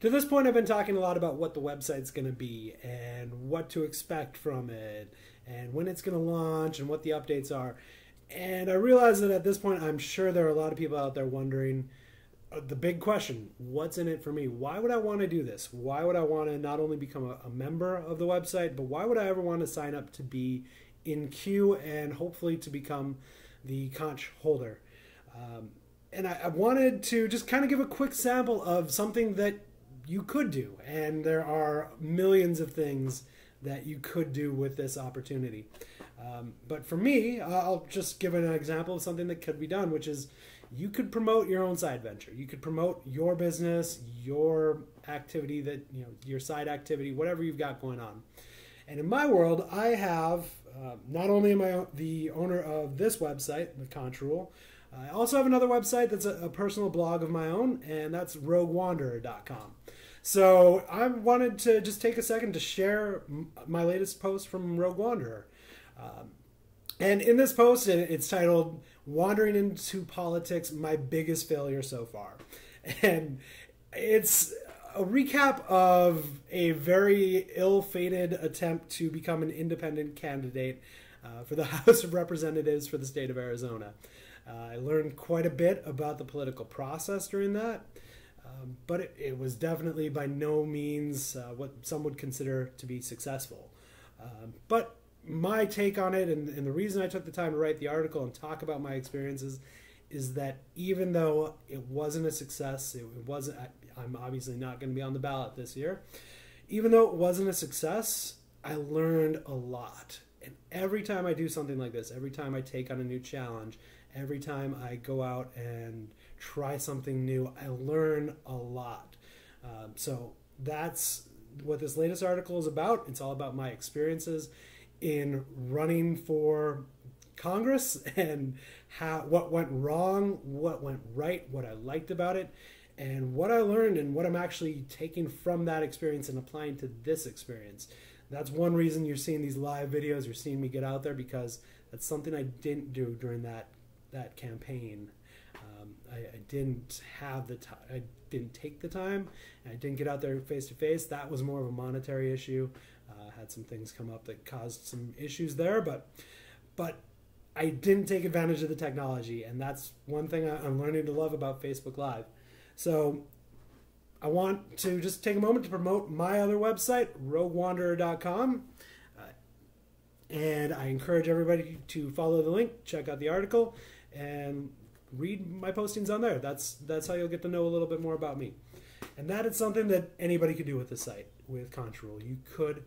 To this point, I've been talking a lot about what the website's going to be and what to expect from it and when it's going to launch and what the updates are. And I realize that at this point, I'm sure there are a lot of people out there wondering uh, the big question what's in it for me? Why would I want to do this? Why would I want to not only become a, a member of the website, but why would I ever want to sign up to be in queue and hopefully to become the conch holder? Um, and I, I wanted to just kind of give a quick sample of something that you could do. And there are millions of things that you could do with this opportunity. Um, but for me, I'll just give an example of something that could be done, which is you could promote your own side venture. You could promote your business, your activity that, you know, your side activity, whatever you've got going on. And in my world, I have uh, not only am I the owner of this website, the Conch Rule, I also have another website that's a, a personal blog of my own, and that's roguewanderer.com. So I wanted to just take a second to share my latest post from Rogue Wanderer. Um, and in this post, it's titled Wandering into Politics My Biggest Failure So Far. And it's a recap of a very ill fated attempt to become an independent candidate uh, for the House of Representatives for the state of Arizona. Uh, I learned quite a bit about the political process during that. Um, but it, it, was definitely by no means uh, what some would consider to be successful. Um, but my take on it, and, and, the reason I took the time to write the article and talk about my experiences, is that even though it wasn't a success, it, it wasn't. I'm obviously not going to be on the ballot this year. Even though it wasn't a success, I learned a lot. And every time I do something like this, every time I take on a new challenge, every time I go out and try something new. I learn a lot. Um, so that's what this latest article is about. It's all about my experiences in running for Congress and how what went wrong, what went right, what I liked about it, and what I learned and what I'm actually taking from that experience and applying to this experience. That's one reason you're seeing these live videos, you're seeing me get out there because that's something I didn't do during that that campaign. Um, I, I, didn't have the time. I didn't take the time. I didn't get out there face to face. That was more of a monetary issue. Uh, had some things come up that caused some issues there, but but I didn't take advantage of the technology, and that's one thing I, I'm learning to love about Facebook Live. So I want to just take a moment to promote my other website, roguewanderer.com. And I encourage everybody to follow the link, check out the article, and read my postings on there. That's that's how you'll get to know a little bit more about me. And that is something that anybody could do with the site with Conch Rule. You could,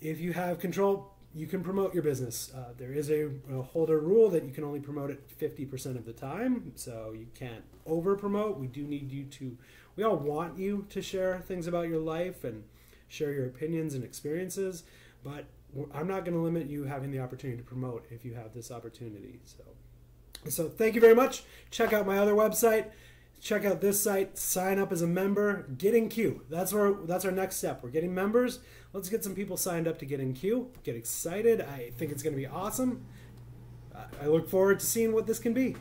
if you have control, you can promote your business. Uh, there is a, a, holder rule that you can only promote it 50% of the time, so you can't over promote. We do need you to, we all want you to share things about your life and share your opinions and experiences, but I'm not going to limit you having the opportunity to promote if you have this opportunity. So. So thank you very much. Check out my other website. Check out this site. Sign up as a member. Get in queue. That's where that's our next step. We're getting members. Let's get some people signed up to get in queue. Get excited. I think it's going to be awesome. I look forward to seeing what this can be.